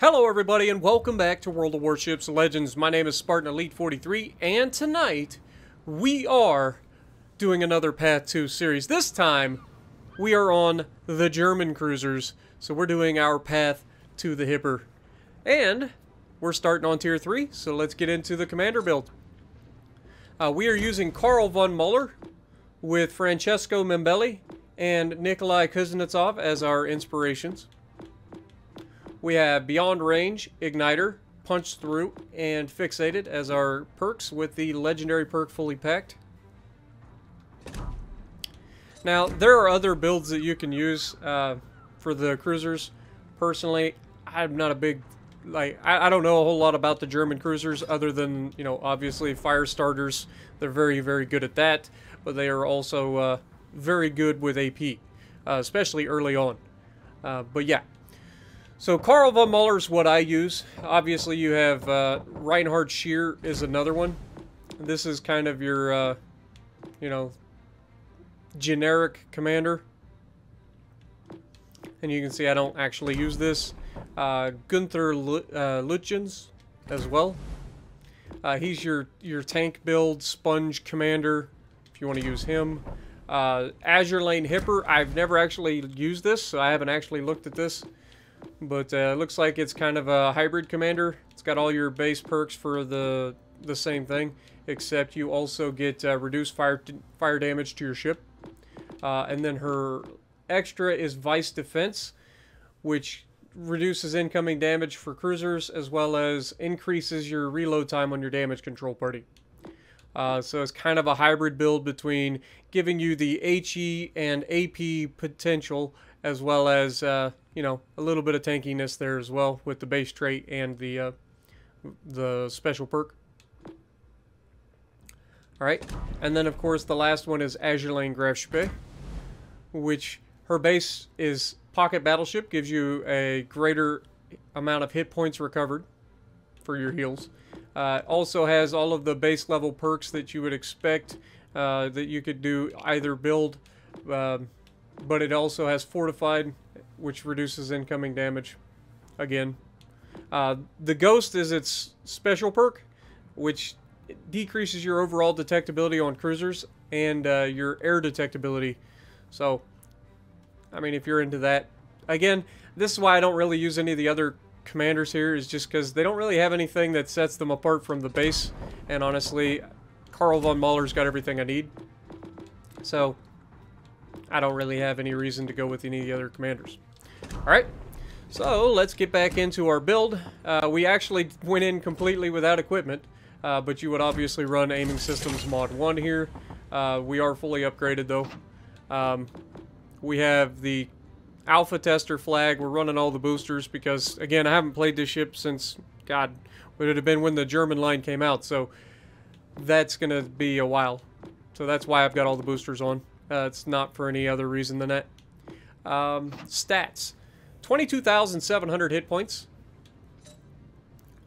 Hello everybody and welcome back to World of Warships Legends. My name is Spartan Elite 43 and tonight we are doing another Path 2 series. This time we are on the German cruisers. So we're doing our path to the Hipper. And we're starting on tier 3, so let's get into the commander build. Uh, we are using Karl von Muller with Francesco Mimbelli and Nikolai Kuznetsov as our inspirations. We have Beyond Range, Igniter, Punch Through, and Fixated as our perks with the legendary perk fully packed. Now, there are other builds that you can use uh, for the cruisers. Personally, I'm not a big, like, I, I don't know a whole lot about the German cruisers other than, you know, obviously fire starters. They're very, very good at that, but they are also uh, very good with AP, uh, especially early on. Uh, but yeah, so Karl von Muller's what I use. Obviously you have uh, Reinhard Scheer is another one. This is kind of your, uh, you know, generic commander. And you can see I don't actually use this. Uh, Gunther uh, Lutjens as well. Uh, he's your, your tank build sponge commander if you want to use him. Uh, Azur Lane Hipper, I've never actually used this, so I haven't actually looked at this. But uh, looks like it's kind of a hybrid commander. It's got all your base perks for the the same thing, except you also get uh, reduced fire fire damage to your ship. Uh, and then her extra is Vice Defense, which reduces incoming damage for cruisers as well as increases your reload time on your damage control party. Uh, so it's kind of a hybrid build between giving you the HE and AP potential as well as uh, you know a little bit of tankiness there as well with the base trait and the uh, the special perk. All right, and then of course the last one is Azur Lane Graf Spee, which her base is pocket battleship, gives you a greater amount of hit points recovered for your heals. Uh, also has all of the base level perks that you would expect uh, that you could do either build um, but it also has Fortified, which reduces incoming damage. Again. Uh, the Ghost is its special perk, which decreases your overall detectability on cruisers and uh, your air detectability. So, I mean, if you're into that. Again, this is why I don't really use any of the other commanders here, is just because they don't really have anything that sets them apart from the base. And honestly, Karl von Muller's got everything I need. So, I don't really have any reason to go with any of the other commanders. Alright, so let's get back into our build. Uh, we actually went in completely without equipment, uh, but you would obviously run Aiming Systems Mod 1 here. Uh, we are fully upgraded though. Um, we have the Alpha Tester flag. We're running all the boosters because, again, I haven't played this ship since, God, would it have been when the German line came out, so that's going to be a while. So that's why I've got all the boosters on. Uh, it's not for any other reason than that. Um, stats. 22,700 hit points.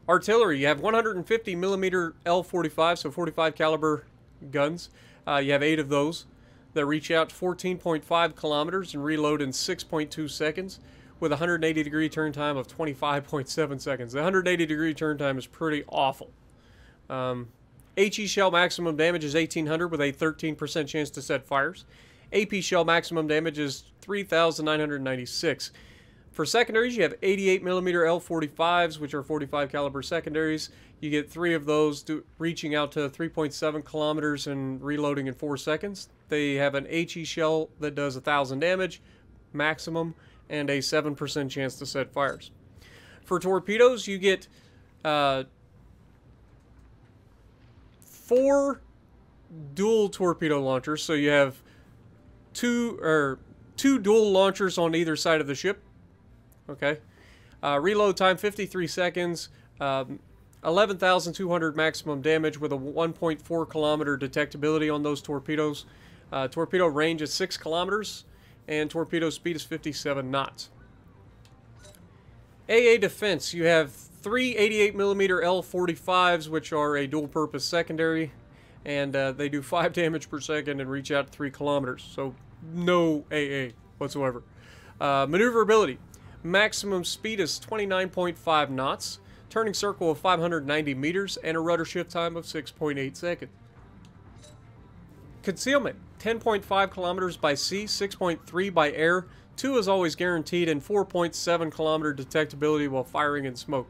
Artillery, you have 150 millimeter L45, so 45 caliber guns. Uh, you have eight of those that reach out 14.5 kilometers and reload in 6.2 seconds with 180 degree turn time of 25.7 seconds. The 180 degree turn time is pretty awful. Um, HE shell maximum damage is 1800 with a 13% chance to set fires. AP shell maximum damage is 3996. For secondaries, you have 88 millimeter L45s, which are 45 caliber secondaries. You get three of those to, reaching out to 3.7 kilometers and reloading in four seconds. They have an HE shell that does 1,000 damage maximum and a 7% chance to set fires. For torpedoes, you get uh, four dual torpedo launchers. So you have two or two dual launchers on either side of the ship. Okay. Uh, reload time 53 seconds. Um, 11,200 maximum damage with a 1.4 kilometer detectability on those torpedoes. Uh, torpedo range is 6 kilometers and torpedo speed is 57 knots. AA defense, you have three 88 millimeter L45s, which are a dual purpose secondary, and uh, they do 5 damage per second and reach out 3 kilometers. So no AA whatsoever. Uh, maneuverability. Maximum speed is 29.5 knots, turning circle of 590 meters, and a rudder shift time of 6.8 seconds. Concealment 10.5 kilometers by sea, 6.3 by air. 2 is always guaranteed, and 4.7 kilometer detectability while firing in smoke.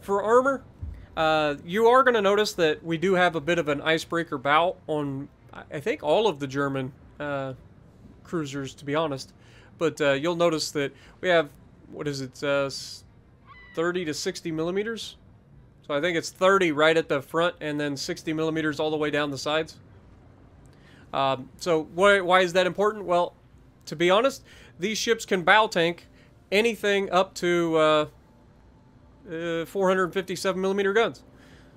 For armor, uh, you are going to notice that we do have a bit of an icebreaker bow on, I think, all of the German uh, cruisers, to be honest. But uh, you'll notice that we have, what is it, uh, 30 to 60 millimeters so I think it's 30 right at the front and then 60 millimeters all the way down the sides. Um, so why, why is that important? Well, to be honest, these ships can bow tank anything up to uh, uh, 457 millimeter guns.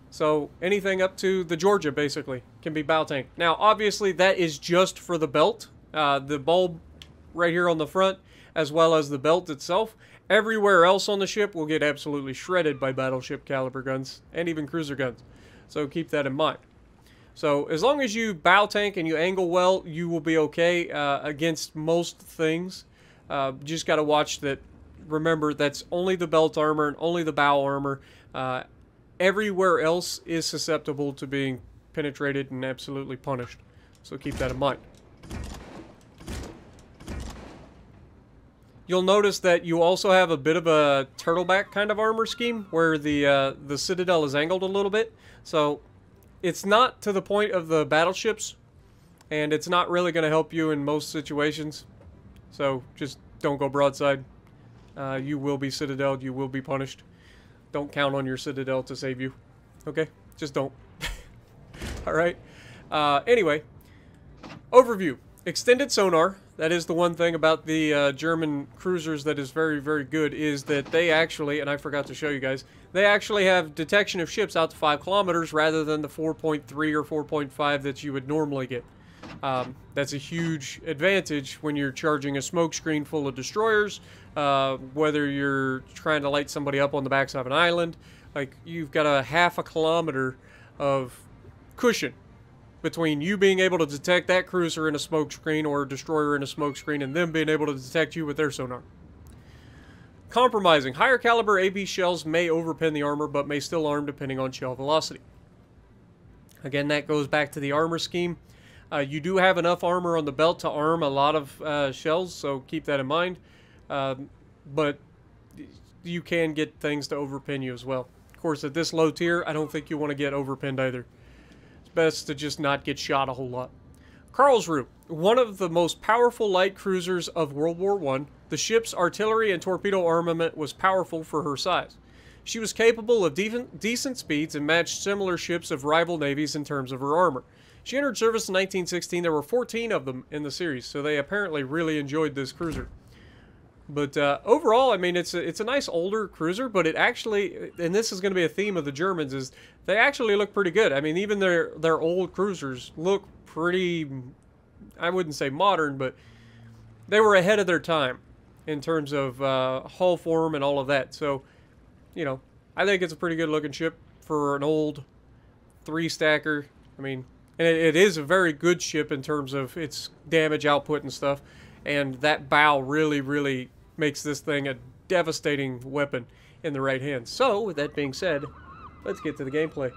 So anything up to the Georgia basically can be bow tank. Now obviously that is just for the belt, uh, the bulb right here on the front, as well as the belt itself. Everywhere else on the ship will get absolutely shredded by battleship caliber guns and even cruiser guns. So keep that in mind. So as long as you bow tank and you angle well, you will be okay uh, against most things. Uh, just got to watch that. Remember, that's only the belt armor and only the bow armor. Uh, everywhere else is susceptible to being penetrated and absolutely punished. So keep that in mind. You'll notice that you also have a bit of a turtleback kind of armor scheme where the uh, the citadel is angled a little bit. So it's not to the point of the battleships, and it's not really going to help you in most situations. So just don't go broadside. Uh, you will be citadel. You will be punished. Don't count on your citadel to save you. Okay? Just don't. All right. Uh, anyway, overview. Extended sonar that is the one thing about the uh, German cruisers that is very, very good is that they actually, and I forgot to show you guys, they actually have detection of ships out to 5 kilometers rather than the 4.3 or 4.5 that you would normally get. Um, that's a huge advantage when you're charging a smokescreen full of destroyers, uh, whether you're trying to light somebody up on the backside of an island. Like, you've got a half a kilometer of cushion between you being able to detect that cruiser in a smokescreen or a destroyer in a smokescreen and them being able to detect you with their sonar. Compromising. Higher caliber AP shells may overpin the armor but may still arm depending on shell velocity. Again, that goes back to the armor scheme. Uh, you do have enough armor on the belt to arm a lot of uh, shells, so keep that in mind. Um, but you can get things to overpin you as well. Of course, at this low tier, I don't think you want to get overpinned either best to just not get shot a whole lot. Karlsruhe, one of the most powerful light cruisers of World War I, the ship's artillery and torpedo armament was powerful for her size. She was capable of de decent speeds and matched similar ships of rival navies in terms of her armor. She entered service in 1916. There were 14 of them in the series, so they apparently really enjoyed this cruiser. But uh, overall, I mean, it's a, it's a nice older cruiser, but it actually, and this is going to be a theme of the Germans, is they actually look pretty good. I mean, even their their old cruisers look pretty, I wouldn't say modern, but they were ahead of their time in terms of uh, hull form and all of that. So, you know, I think it's a pretty good looking ship for an old three stacker. I mean, and it, it is a very good ship in terms of its damage output and stuff. And that bow really, really makes this thing a devastating weapon in the right hand. So, with that being said, let's get to the gameplay.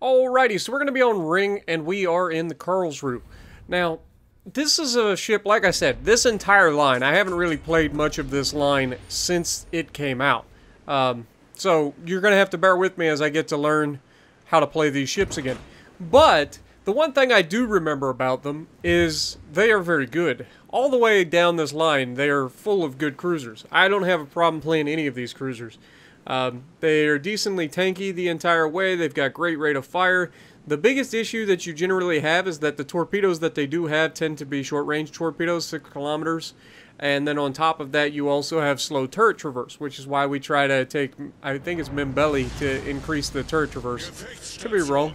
Alrighty, so we're going to be on Ring, and we are in the Karlsruhe. Now, this is a ship, like I said, this entire line, I haven't really played much of this line since it came out. Um, so, you're going to have to bear with me as I get to learn how to play these ships again. But, the one thing I do remember about them is they are very good all the way down this line, they are full of good cruisers. I don't have a problem playing any of these cruisers. Um, they are decently tanky the entire way. They've got great rate of fire. The biggest issue that you generally have is that the torpedoes that they do have tend to be short-range torpedoes, 6 kilometers. And then on top of that, you also have slow turret traverse, which is why we try to take, I think it's Mimbelli, to increase the turret traverse. Could be wrong,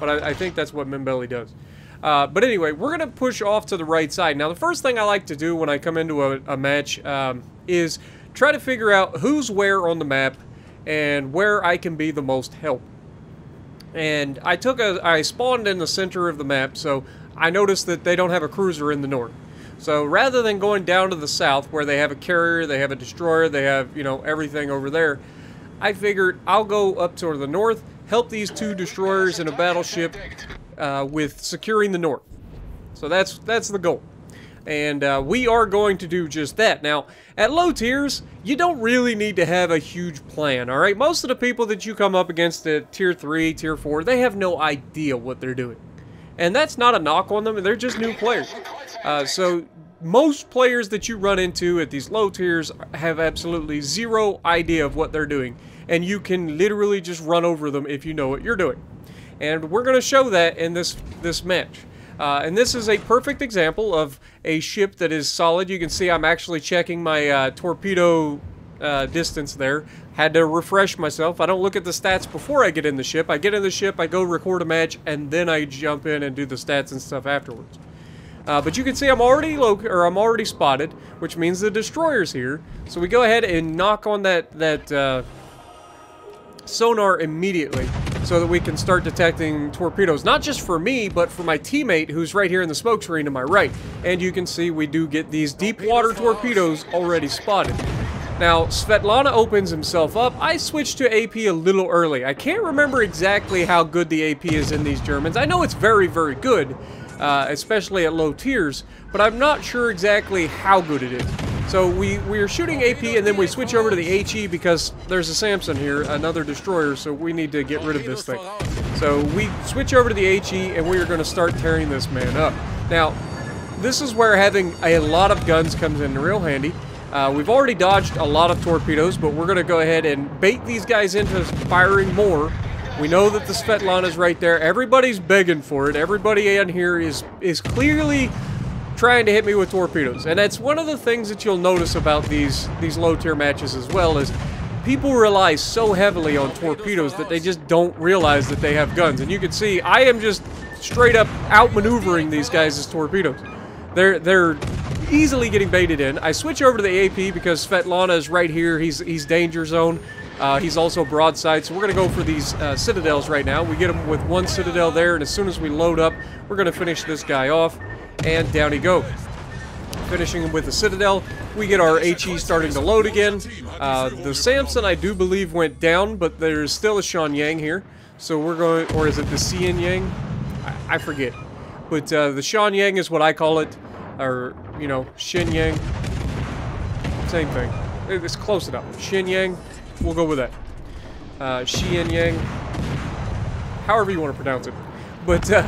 but I, I think that's what Mimbelli does. Uh, but anyway, we're going to push off to the right side. Now, the first thing I like to do when I come into a, a match um, is try to figure out who's where on the map and where I can be the most help. And I took a, I spawned in the center of the map, so I noticed that they don't have a cruiser in the north. So rather than going down to the south where they have a carrier, they have a destroyer, they have, you know, everything over there, I figured I'll go up toward the north, help these two destroyers in a battleship uh, with securing the north. So that's that's the goal. And uh, we are going to do just that. Now, at low tiers, you don't really need to have a huge plan, alright? Most of the people that you come up against at tier 3, tier 4, they have no idea what they're doing. And that's not a knock on them, they're just new players. Uh, so most players that you run into at these low tiers have absolutely zero idea of what they're doing. And you can literally just run over them if you know what you're doing. And we're going to show that in this, this match. Uh, and this is a perfect example of a ship that is solid. You can see I'm actually checking my uh, torpedo uh, distance there. Had to refresh myself. I don't look at the stats before I get in the ship. I get in the ship, I go record a match, and then I jump in and do the stats and stuff afterwards. Uh, but you can see I'm already or I'm already spotted, which means the destroyer's here. So we go ahead and knock on that that uh, sonar immediately so that we can start detecting torpedoes. Not just for me, but for my teammate who's right here in the smoke screen to my right. And you can see we do get these deep water torpedoes already spotted. Now, Svetlana opens himself up. I switched to AP a little early. I can't remember exactly how good the AP is in these Germans. I know it's very, very good, uh, especially at low tiers, but I'm not sure exactly how good it is. So we, we are shooting AP and then we switch over to the HE because there's a Samson here, another destroyer, so we need to get rid of this thing. So we switch over to the HE and we are going to start tearing this man up. Now, this is where having a lot of guns comes in real handy. Uh, we've already dodged a lot of torpedoes, but we're going to go ahead and bait these guys into firing more. We know that the Svetlana is right there. Everybody's begging for it. Everybody in here is is clearly trying to hit me with torpedoes. And that's one of the things that you'll notice about these, these low-tier matches as well is people rely so heavily on torpedoes that they just don't realize that they have guns. And you can see I am just straight up outmaneuvering these guys as torpedoes. They're, they're easily getting baited in. I switch over to the AP because Svetlana is right here. He's, he's danger zone. Uh, he's also broadside, so we're going to go for these uh, citadels right now. We get him with one citadel there, and as soon as we load up, we're going to finish this guy off and down he goes. Finishing with the Citadel, we get our HE starting to load again. Uh, the Samson, I do believe, went down, but there's still a Shan Yang here. So we're going, or is it the Xian Yang? I, I forget. But uh, the Shan Yang is what I call it, or, you know, Xin Yang. Same thing. It's close enough. Xin Yang, we'll go with that. Uh, Xian Yang, however you want to pronounce it. But, uh,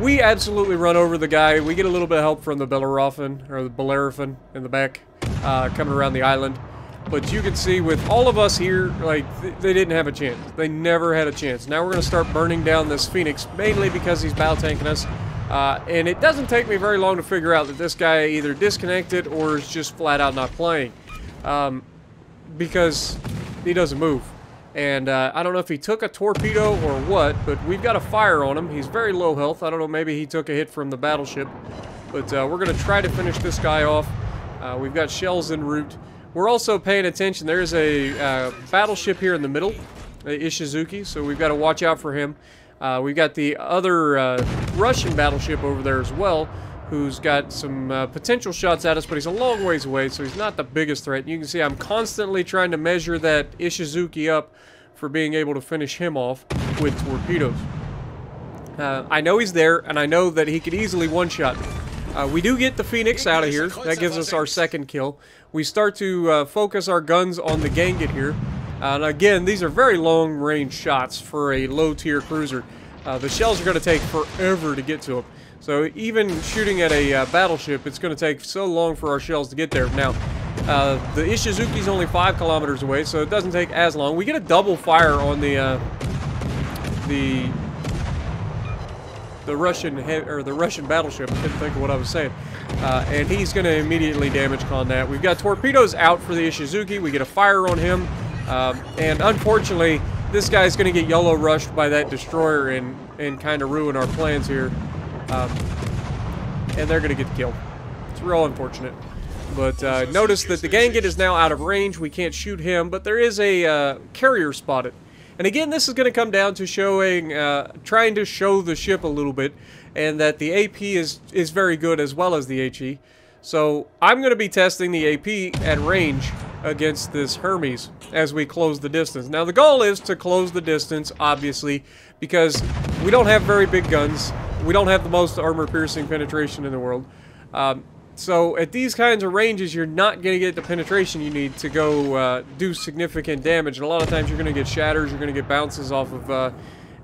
we absolutely run over the guy. We get a little bit of help from the Bellerophon, or the Bellerophon in the back, uh, coming around the island. But you can see with all of us here, like, th they didn't have a chance. They never had a chance. Now we're going to start burning down this Phoenix, mainly because he's battle tanking us. Uh, and it doesn't take me very long to figure out that this guy either disconnected or is just flat out not playing. Um, because he doesn't move. And uh, I don't know if he took a torpedo or what, but we've got a fire on him. He's very low health. I don't know, maybe he took a hit from the battleship. But uh, we're going to try to finish this guy off. Uh, we've got shells en route. We're also paying attention. There's a uh, battleship here in the middle, the Ishizuki, so we've got to watch out for him. Uh, we've got the other uh, Russian battleship over there as well, who's got some potential shots at us, but he's a long ways away, so he's not the biggest threat. You can see I'm constantly trying to measure that Ishizuki up for being able to finish him off with torpedoes. Uh, I know he's there, and I know that he could easily one-shot me. Uh, we do get the Phoenix out of here. That gives us our second kill. We start to uh, focus our guns on the Gangut here. and again, these are very long-range shots for a low-tier cruiser. Uh, the shells are going to take forever to get to them. So even shooting at a uh, battleship, it's going to take so long for our shells to get there. Now, uh, the Ishizuki's only five kilometers away, so it doesn't take as long. We get a double fire on the uh, the the Russian or the Russian battleship. I couldn't think of what I was saying. Uh, and he's going to immediately damage con that. We've got torpedoes out for the Ishizuki. We get a fire on him, um, and unfortunately, this guy's going to get yellow rushed by that destroyer and and kind of ruin our plans here. Um, and they're going to get killed. It's real unfortunate. But uh, notice that the Gangut is now out of range. We can't shoot him, but there is a uh, carrier spotted. And again, this is going to come down to showing, uh, trying to show the ship a little bit, and that the AP is is very good as well as the HE. So I'm going to be testing the AP at range against this Hermes as we close the distance. Now the goal is to close the distance, obviously, because we don't have very big guns. We don't have the most armor-piercing penetration in the world. Um, so at these kinds of ranges, you're not going to get the penetration you need to go uh, do significant damage. And a lot of times you're going to get shatters, you're going to get bounces off of uh,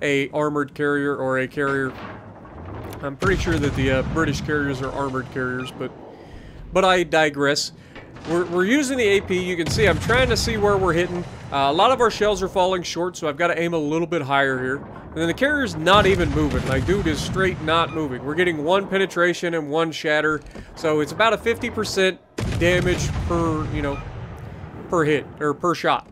a armored carrier or a carrier. I'm pretty sure that the uh, British carriers are armored carriers, but but I digress. We're, we're using the AP. You can see I'm trying to see where we're hitting. Uh, a lot of our shells are falling short, so I've got to aim a little bit higher here. And then the carrier's not even moving. Like, dude is straight not moving. We're getting one penetration and one shatter. So it's about a 50% damage per, you know, per hit, or per shot.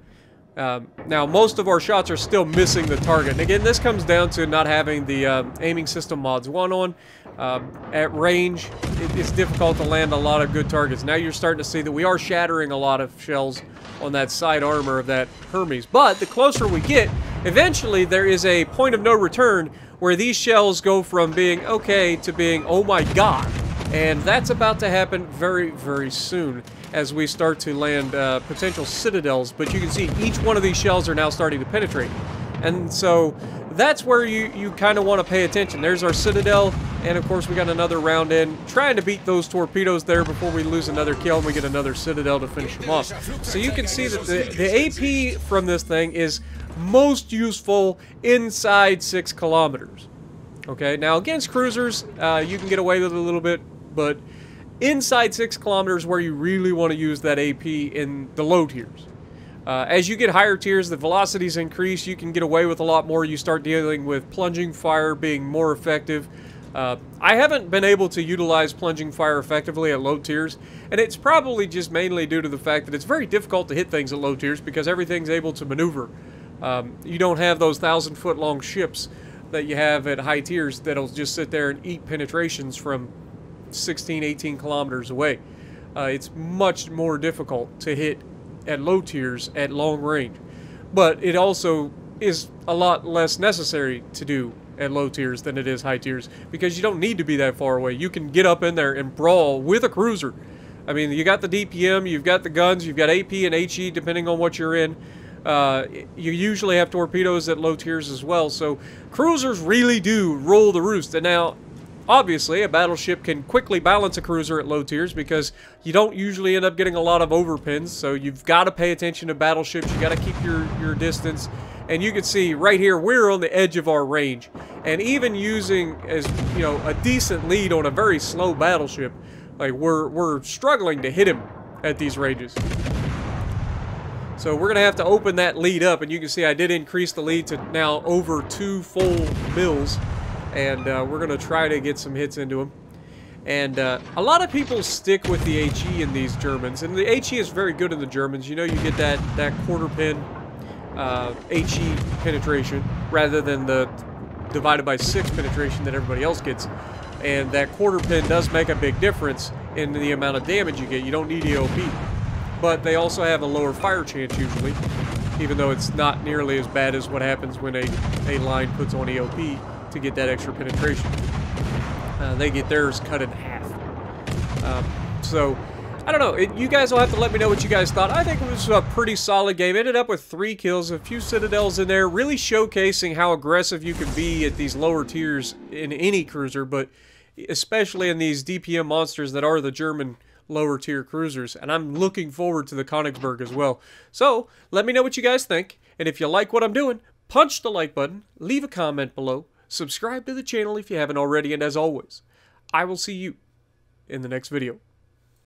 Um, now, most of our shots are still missing the target. And again, this comes down to not having the uh, aiming system mods 1 on. Um, at range, it, it's difficult to land a lot of good targets. Now you're starting to see that we are shattering a lot of shells on that side armor of that Hermes. But the closer we get, eventually there is a point of no return where these shells go from being okay to being oh my god. And that's about to happen very, very soon as we start to land uh, potential citadels. But you can see each one of these shells are now starting to penetrate. And so that's where you, you kind of want to pay attention. There's our Citadel, and of course we got another round in. Trying to beat those torpedoes there before we lose another kill and we get another Citadel to finish them off. So you can see that the, the AP from this thing is most useful inside 6 kilometers. Okay, now against cruisers, uh, you can get away with it a little bit, but inside 6 kilometers where you really want to use that AP in the low tiers. Uh, as you get higher tiers, the velocities increase. You can get away with a lot more. You start dealing with plunging fire being more effective. Uh, I haven't been able to utilize plunging fire effectively at low tiers, and it's probably just mainly due to the fact that it's very difficult to hit things at low tiers because everything's able to maneuver. Um, you don't have those thousand foot long ships that you have at high tiers that'll just sit there and eat penetrations from 16, 18 kilometers away. Uh, it's much more difficult to hit at low tiers at long range. But it also is a lot less necessary to do at low tiers than it is high tiers because you don't need to be that far away. You can get up in there and brawl with a cruiser. I mean, you got the DPM, you've got the guns, you've got AP and HE depending on what you're in. Uh, you usually have torpedoes at low tiers as well, so cruisers really do roll the roost. And now, Obviously, a battleship can quickly balance a cruiser at low tiers because you don't usually end up getting a lot of overpins, so you've got to pay attention to battleships. you got to keep your, your distance. And you can see right here, we're on the edge of our range. And even using as, you know, a decent lead on a very slow battleship, like we're, we're struggling to hit him at these ranges. So we're going to have to open that lead up, and you can see I did increase the lead to now over two full mils and uh, we're going to try to get some hits into him. And uh, a lot of people stick with the HE in these Germans, and the HE is very good in the Germans. You know, you get that, that quarter pin uh, HE penetration rather than the divided by 6 penetration that everybody else gets. And that quarter pin does make a big difference in the amount of damage you get. You don't need EOP. But they also have a lower fire chance usually, even though it's not nearly as bad as what happens when a, a line puts on EOP to get that extra penetration. Uh, they get theirs cut in half. Um, so, I don't know. It, you guys will have to let me know what you guys thought. I think it was a pretty solid game. Ended up with three kills, a few citadels in there, really showcasing how aggressive you can be at these lower tiers in any cruiser, but especially in these DPM monsters that are the German lower tier cruisers. And I'm looking forward to the Königsberg as well. So, let me know what you guys think. And if you like what I'm doing, punch the like button, leave a comment below, Subscribe to the channel if you haven't already, and as always, I will see you in the next video.